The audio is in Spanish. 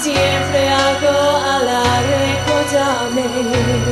Siempre hago a la recordarme.